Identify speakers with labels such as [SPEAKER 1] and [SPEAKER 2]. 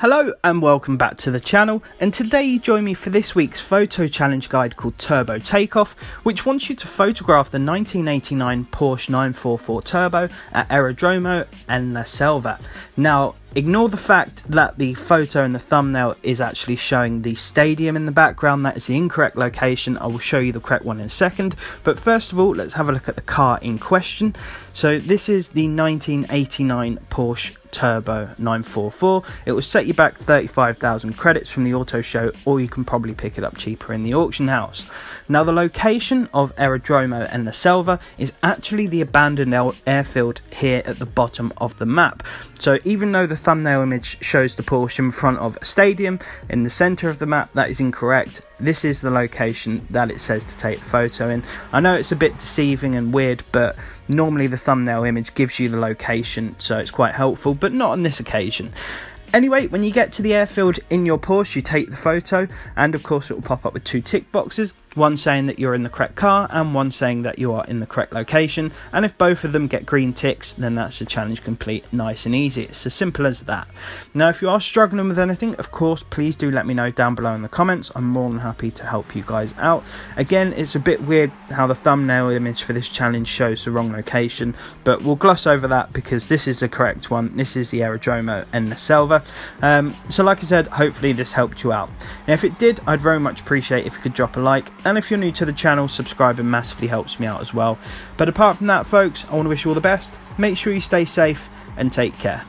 [SPEAKER 1] Hello and welcome back to the channel and today you join me for this week's photo challenge guide called Turbo Takeoff which wants you to photograph the 1989 Porsche 944 Turbo at Aerodromo en la Selva. Now Ignore the fact that the photo and the thumbnail is actually showing the stadium in the background. That is the incorrect location. I will show you the correct one in a second. But first of all, let's have a look at the car in question. So this is the 1989 Porsche Turbo 944. It will set you back 35,000 credits from the auto show, or you can probably pick it up cheaper in the auction house. Now, the location of Aerodromo en la Selva is actually the abandoned airfield here at the bottom of the map. So, even though the thumbnail image shows the Porsche in front of a stadium in the center of the map, that is incorrect. This is the location that it says to take the photo in. I know it's a bit deceiving and weird, but normally the thumbnail image gives you the location, so it's quite helpful, but not on this occasion. Anyway, when you get to the airfield in your Porsche, you take the photo, and of course, it will pop up with two tick boxes one saying that you're in the correct car and one saying that you are in the correct location. And if both of them get green ticks, then that's the challenge complete, nice and easy. It's as simple as that. Now, if you are struggling with anything, of course, please do let me know down below in the comments. I'm more than happy to help you guys out. Again, it's a bit weird how the thumbnail image for this challenge shows the wrong location, but we'll gloss over that because this is the correct one. This is the Aerodromo en the Selva. Um, so, like I said, hopefully this helped you out. Now, if it did, I'd very much appreciate if you could drop a like and if you're new to the channel, subscribing massively helps me out as well. But apart from that, folks, I want to wish you all the best. Make sure you stay safe and take care.